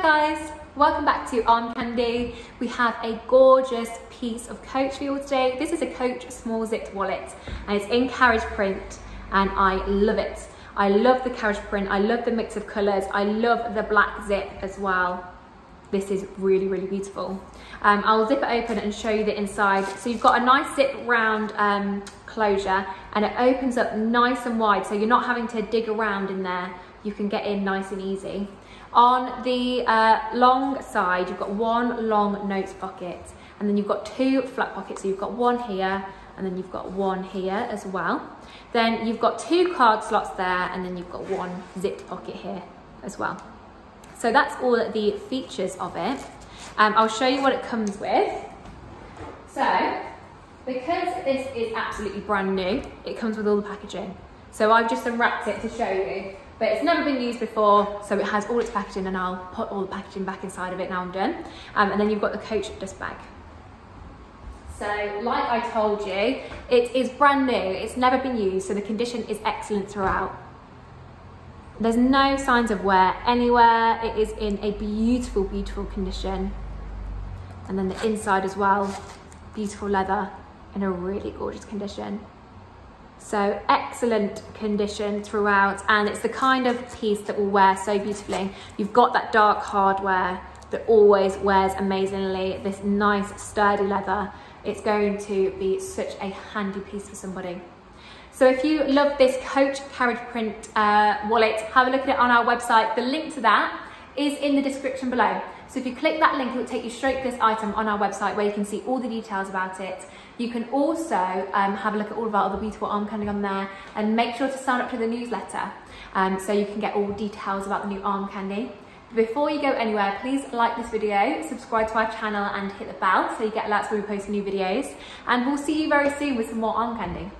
Hi guys, welcome back to Arm Candy. We have a gorgeous piece of Coach for you today. This is a Coach small zipped wallet and it's in carriage print and I love it. I love the carriage print, I love the mix of colours, I love the black zip as well. This is really, really beautiful. Um, I'll zip it open and show you the inside. So you've got a nice zip round um, closure and it opens up nice and wide so you're not having to dig around in there. You can get in nice and easy. On the uh, long side, you've got one long notes pocket and then you've got two flat pockets. So you've got one here and then you've got one here as well. Then you've got two card slots there and then you've got one zipped pocket here as well. So that's all the features of it. Um, I'll show you what it comes with. So, because this is absolutely brand new, it comes with all the packaging. So I've just unwrapped it to show you but it's never been used before, so it has all its packaging and I'll put all the packaging back inside of it now I'm done. Um, and then you've got the Coach dust bag. So like I told you, it is brand new, it's never been used, so the condition is excellent throughout. There's no signs of wear anywhere. It is in a beautiful, beautiful condition. And then the inside as well, beautiful leather in a really gorgeous condition. So excellent condition throughout and it's the kind of piece that will wear so beautifully. You've got that dark hardware that always wears amazingly, this nice sturdy leather. It's going to be such a handy piece for somebody. So if you love this Coach carriage print uh, wallet, have a look at it on our website. The link to that is in the description below. So if you click that link, it will take you straight to this item on our website where you can see all the details about it. You can also um, have a look at all of our other beautiful arm candy on there and make sure to sign up to the newsletter um, so you can get all details about the new arm candy. Before you go anywhere, please like this video, subscribe to our channel and hit the bell so you get alerts when we post new videos. And we'll see you very soon with some more arm candy.